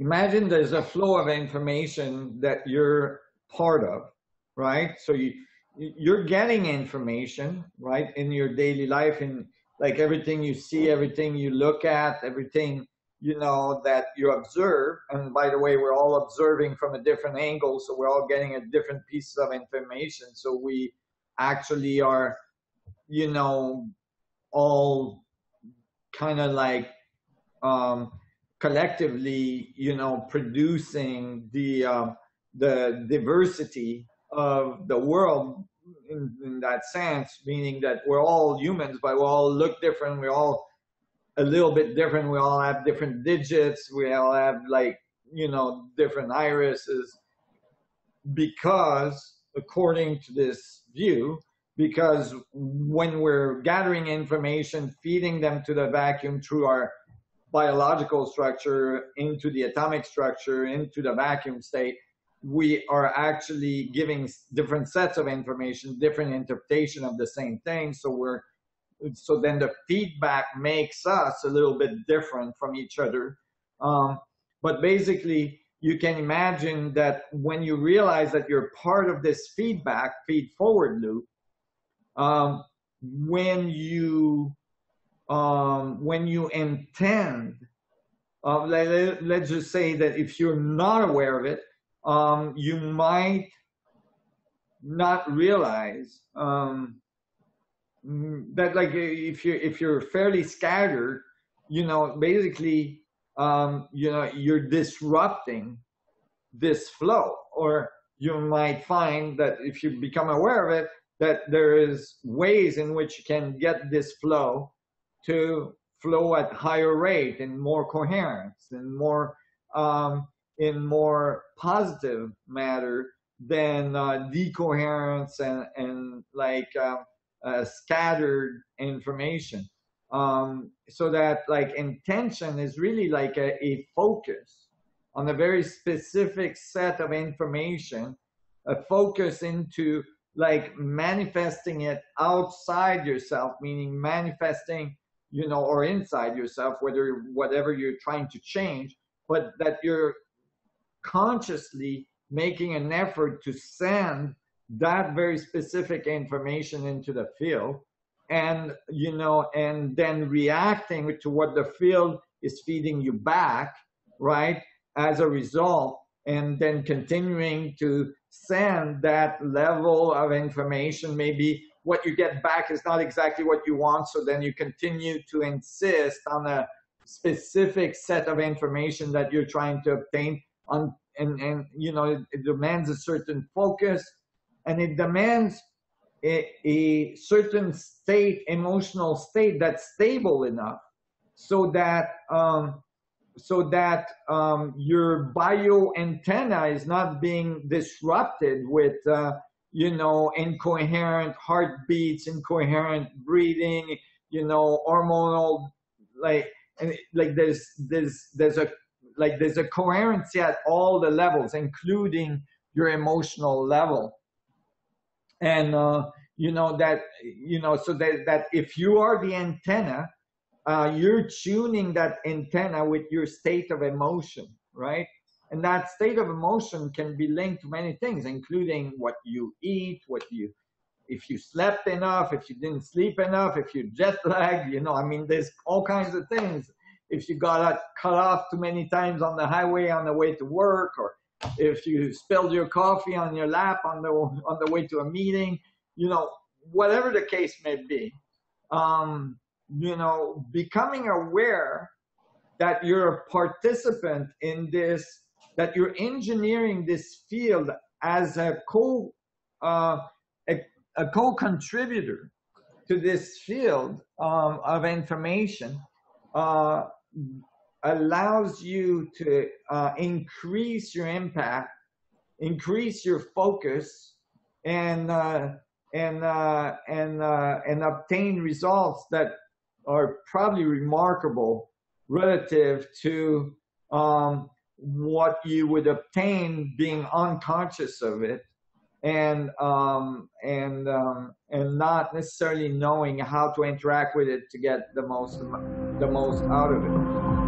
imagine there's a flow of information that you're part of, right? So you you're getting information, right, in your daily life, and like everything you see, everything you look at, everything you know that you observe. And by the way, we're all observing from a different angle, so we're all getting a different piece of information. So we actually are, you know, all kind of like um, collectively, you know, producing the uh, the diversity of the world in, in, that sense, meaning that we're all humans, but we all look different. We're all a little bit different. We all have different digits. We all have like, you know, different irises because according to this view, because when we're gathering information, feeding them to the vacuum through our biological structure into the atomic structure, into the vacuum state, we are actually giving different sets of information, different interpretation of the same thing. So we're so then the feedback makes us a little bit different from each other. Um, but basically, you can imagine that when you realize that you're part of this feedback, feed forward loop, um, when you um, when you intend, uh, let, let's just say that if you're not aware of it, um, you might not realize um, that like if you if you're fairly scattered, you know, basically, um, you know, you're disrupting this flow, or you might find that if you become aware of it, that there is ways in which you can get this flow to flow at higher rate and more coherence and more um, in more positive matter than uh, decoherence and, and like uh, uh, scattered information. Um, so that like intention is really like a, a focus on a very specific set of information, a focus into like manifesting it outside yourself, meaning manifesting, you know, or inside yourself, whether whatever you're trying to change, but that you're consciously making an effort to send that very specific information into the field and you know and then reacting to what the field is feeding you back right as a result and then continuing to send that level of information maybe what you get back is not exactly what you want so then you continue to insist on a specific set of information that you're trying to obtain. On and and you know it, it demands a certain focus and it demands a, a certain state emotional state that's stable enough so that um, so that um, your bio antenna is not being disrupted with uh, you know incoherent heartbeats incoherent breathing you know hormonal like like there's there's there's a like there's a coherency at all the levels, including your emotional level. And, uh, you know, that, you know, so that, that if you are the antenna, uh, you're tuning that antenna with your state of emotion, right? And that state of emotion can be linked to many things, including what you eat, what you, if you slept enough, if you didn't sleep enough, if you're jet lagged, you know, I mean, there's all kinds of things. If you got cut off too many times on the highway on the way to work, or if you spilled your coffee on your lap on the on the way to a meeting, you know, whatever the case may be, um, you know, becoming aware that you're a participant in this, that you're engineering this field as a co uh, a, a co-contributor to this field um, of information uh, allows you to uh, increase your impact, increase your focus, and uh, and uh, and uh, and obtain results that are probably remarkable relative to um, what you would obtain being unconscious of it and um, and um, and not necessarily knowing how to interact with it to get the most the most out of it.